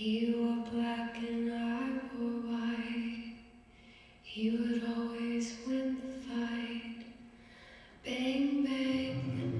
He wore black and I wore white. He would always win the fight. Bang, bang.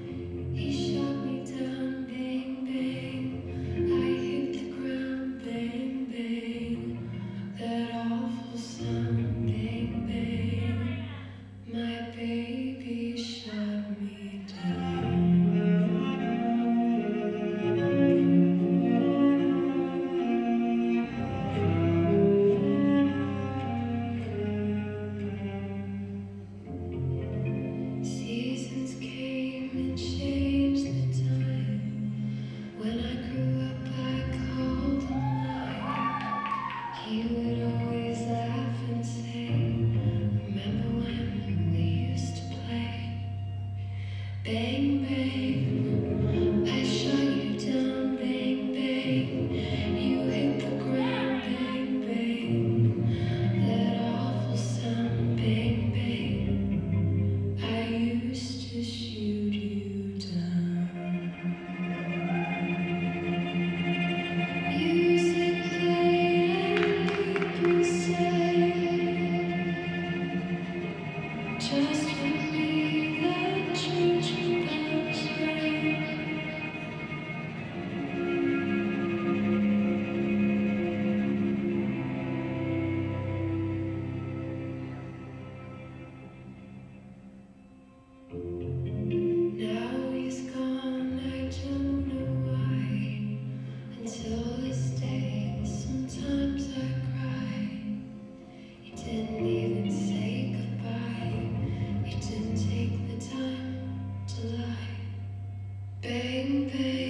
Bang, bang. Bang, bang.